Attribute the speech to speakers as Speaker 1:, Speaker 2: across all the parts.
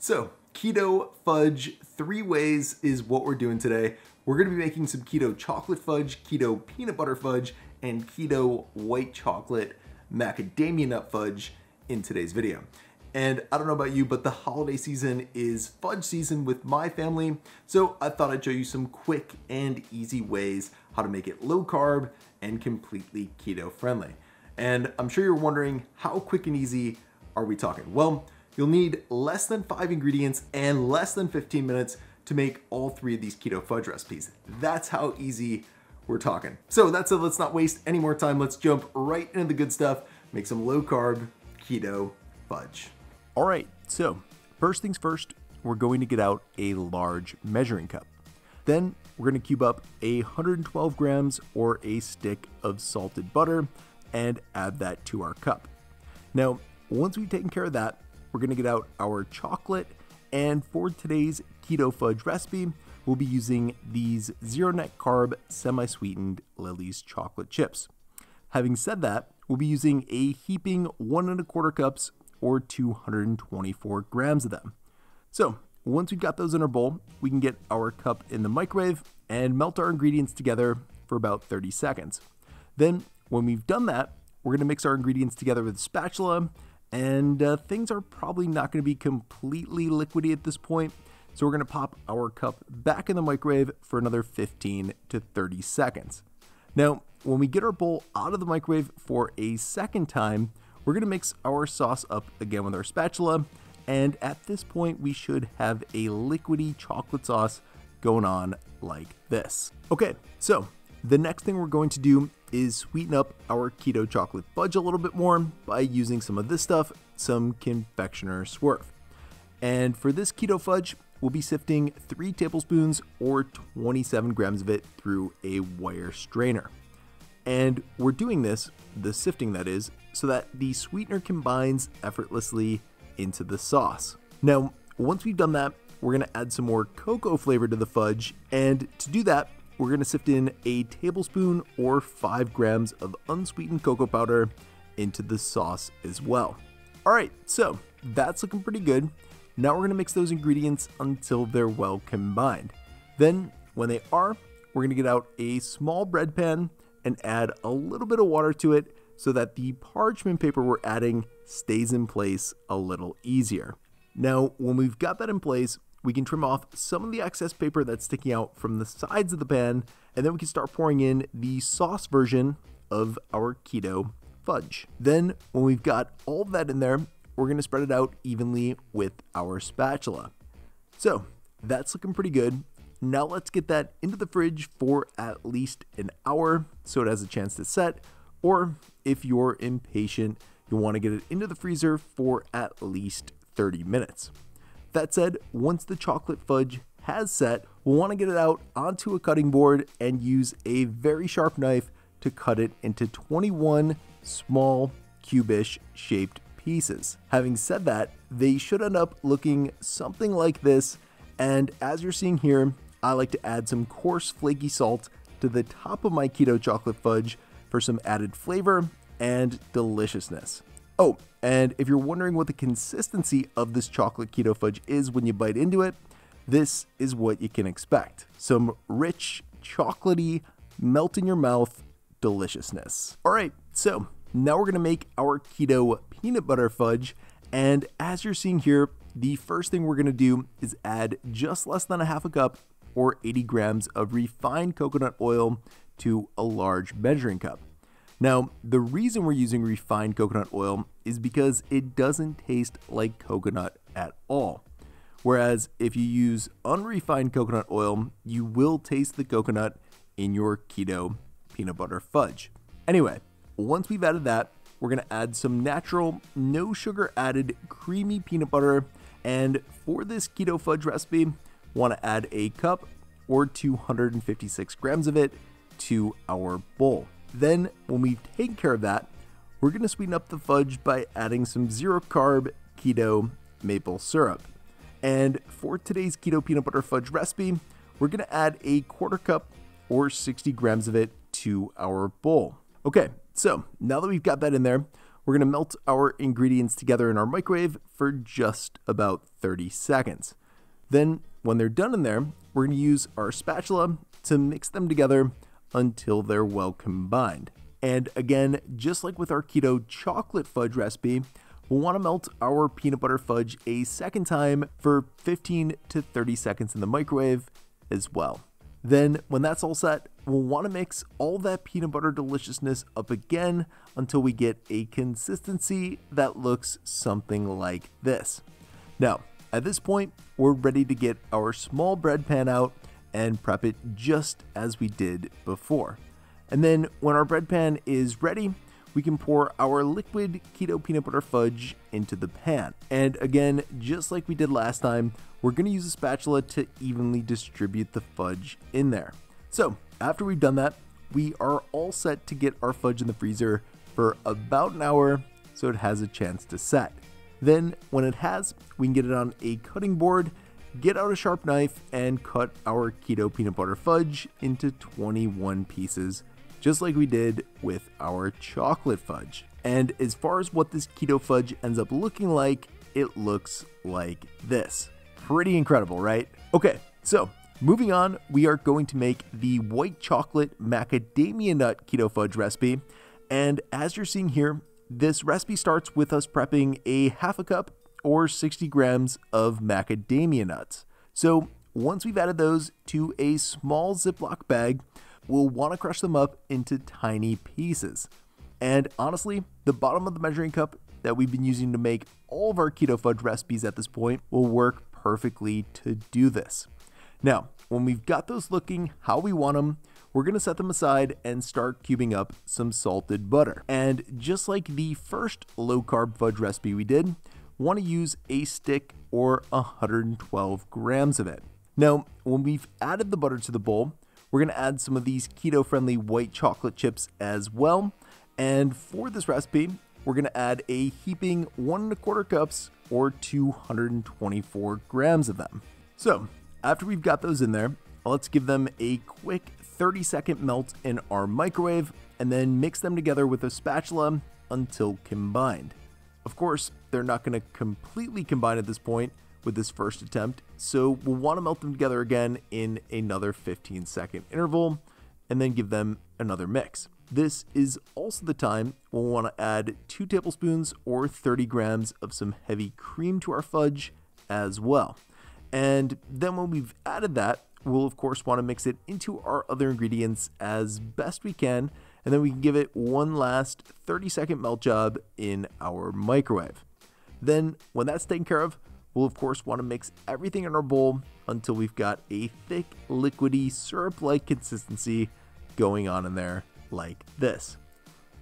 Speaker 1: So, keto fudge three ways is what we're doing today. We're gonna be making some keto chocolate fudge, keto peanut butter fudge, and keto white chocolate macadamia nut fudge in today's video. And I don't know about you, but the holiday season is fudge season with my family. So I thought I'd show you some quick and easy ways how to make it low carb and completely keto friendly. And I'm sure you're wondering how quick and easy are we talking? Well, You'll need less than five ingredients and less than 15 minutes to make all three of these keto fudge recipes. That's how easy we're talking. So that's it, let's not waste any more time. Let's jump right into the good stuff, make some low carb keto fudge.
Speaker 2: All right, so first things first, we're going to get out a large measuring cup. Then we're gonna cube up a 112 grams or a stick of salted butter and add that to our cup. Now, once we've taken care of that, we're going to get out our chocolate. And for today's keto fudge recipe, we'll be using these zero net carb semi sweetened Lily's chocolate chips. Having said that, we'll be using a heaping one and a quarter cups or 224 grams of them. So once we've got those in our bowl, we can get our cup in the microwave and melt our ingredients together for about 30 seconds. Then when we've done that, we're to mix our ingredients together with a spatula and uh, things are probably not going to be completely liquidy at this point. So we're going to pop our cup back in the microwave for another 15 to 30 seconds. Now, when we get our bowl out of the microwave for a second time, we're going to mix our sauce up again with our spatula. And at this point, we should have a liquidy chocolate sauce going on like this. Okay, so the next thing we're going to do is sweeten up our keto chocolate fudge a little bit more by using some of this stuff, some confectioner swerve. And for this keto fudge, we'll be sifting 3 tablespoons or 27 grams of it through a wire strainer. And we're doing this, the sifting that is, so that the sweetener combines effortlessly into the sauce. Now, once we've done that, we're going to add some more cocoa flavor to the fudge, and to do that, we're going to sift in a tablespoon or 5 grams of unsweetened cocoa powder into the sauce as well. Alright, so that's looking pretty good. Now we're going to mix those ingredients until they're well combined. Then, when they are, we're going to get out a small bread pan and add a little bit of water to it so that the parchment paper we're adding stays in place a little easier. Now, when we've got that in place, we can trim off some of the excess paper that's sticking out from the sides of the pan, and then we can start pouring in the sauce version of our keto fudge. Then, when we've got all that in there, we're going to spread it out evenly with our spatula. So, that's looking pretty good. Now let's get that into the fridge for at least an hour so it has a chance to set. Or if you're impatient, you'll want to get it into the freezer for at least 30 minutes. That said, once the chocolate fudge has set, we'll want to get it out onto a cutting board and use a very sharp knife to cut it into 21 small cubish shaped pieces. Having said that, they should end up looking something like this and as you're seeing here, I like to add some coarse flaky salt to the top of my keto chocolate fudge for some added flavor and deliciousness. Oh, and if you're wondering what the consistency of this chocolate keto fudge is when you bite into it, this is what you can expect. Some rich, chocolatey, melt in your mouth deliciousness. All right, so now we're gonna make our keto peanut butter fudge. And as you're seeing here, the first thing we're gonna do is add just less than a half a cup or 80 grams of refined coconut oil to a large measuring cup. Now, the reason we're using refined coconut oil is because it doesn't taste like coconut at all. Whereas if you use unrefined coconut oil, you will taste the coconut in your keto peanut butter fudge. Anyway, once we've added that, we're gonna add some natural, no sugar added creamy peanut butter. And for this keto fudge recipe, wanna add a cup or 256 grams of it to our bowl. Then, when we've taken care of that, we're going to sweeten up the fudge by adding some zero carb keto maple syrup. And for today's keto peanut butter fudge recipe, we're going to add a quarter cup or 60 grams of it to our bowl. Okay, so now that we've got that in there, we're going to melt our ingredients together in our microwave for just about 30 seconds. Then, when they're done in there, we're going to use our spatula to mix them together until they're well combined. And again, just like with our keto chocolate fudge recipe, we'll want to melt our peanut butter fudge a second time for 15 to 30 seconds in the microwave as well. Then, when that's all set, we'll want to mix all that peanut butter deliciousness up again until we get a consistency that looks something like this. Now, at this point, we're ready to get our small bread pan out and prep it just as we did before. And then when our bread pan is ready, we can pour our liquid keto peanut butter fudge into the pan. And again, just like we did last time, we're gonna use a spatula to evenly distribute the fudge in there. So after we've done that, we are all set to get our fudge in the freezer for about an hour so it has a chance to set. Then when it has, we can get it on a cutting board, get out a sharp knife and cut our keto peanut butter fudge into 21 pieces just like we did with our chocolate fudge. And as far as what this keto fudge ends up looking like, it looks like this. Pretty incredible, right? Okay, so moving on, we are going to make the white chocolate macadamia nut keto fudge recipe. And as you're seeing here, this recipe starts with us prepping a half a cup or 60 grams of macadamia nuts. So once we've added those to a small Ziploc bag, we'll want to crush them up into tiny pieces. And honestly, the bottom of the measuring cup that we've been using to make all of our keto fudge recipes at this point will work perfectly to do this. Now, when we've got those looking how we want them, we're to set them aside and start cubing up some salted butter. And just like the first low carb fudge recipe we did, want to use a stick or 112 grams of it. Now, when we've added the butter to the bowl, we're going to add some of these keto friendly white chocolate chips as well. And for this recipe, we're going to add a heaping one and a quarter cups or 224 grams of them. So after we've got those in there, let's give them a quick 30 second melt in our microwave and then mix them together with a spatula until combined. Of course, they're not going to completely combine at this point, with this first attempt, so we'll want to melt them together again in another 15 second interval and then give them another mix. This is also the time we'll want to add 2 tablespoons or 30 grams of some heavy cream to our fudge as well. And then when we've added that, we'll of course want to mix it into our other ingredients as best we can, and then we can give it one last 30 second melt job in our microwave. Then when that's taken care of, We'll of course want to mix everything in our bowl until we've got a thick, liquidy, syrup-like consistency going on in there like this.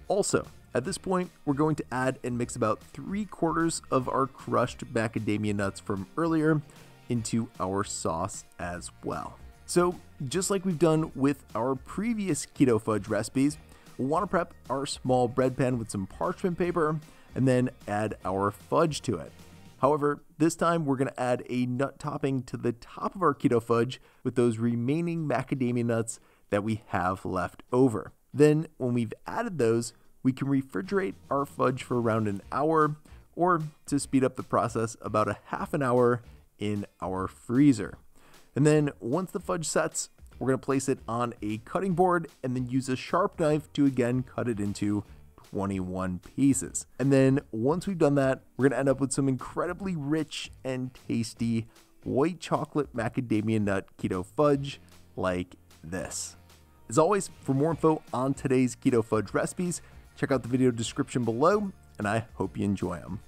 Speaker 2: Also, at this point, we're going to add and mix about 3 quarters of our crushed macadamia nuts from earlier into our sauce as well. So, just like we've done with our previous keto fudge recipes, we'll want to prep our small bread pan with some parchment paper and then add our fudge to it. However, this time we're going to add a nut topping to the top of our keto fudge with those remaining macadamia nuts that we have left over. Then, when we've added those, we can refrigerate our fudge for around an hour, or to speed up the process, about a half an hour in our freezer. And then, once the fudge sets, we're going to place it on a cutting board and then use a sharp knife to again cut it into 21 pieces. And then once we've done that, we're to end up with some incredibly rich and tasty white chocolate macadamia nut keto fudge like this. As always, for more info on today's keto fudge recipes, check out the video description below, and I hope you enjoy them.